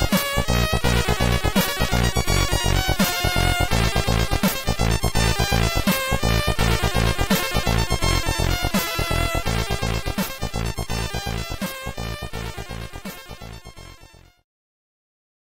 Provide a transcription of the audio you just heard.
Bye.